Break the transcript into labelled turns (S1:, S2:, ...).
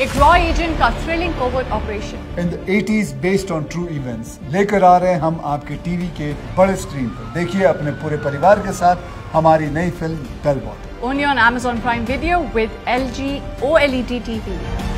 S1: एक रॉ एजेंट का thrilling covert operation
S2: in the 80s based on true events लेकर आ रहे हैं हम आपके टीवी के बड़े स्क्रीन पर। देखिए अपने पूरे परिवार के साथ हमारी नई film Bell Bottom
S1: Prime Video Amazon Prime Video with LG OLED TV.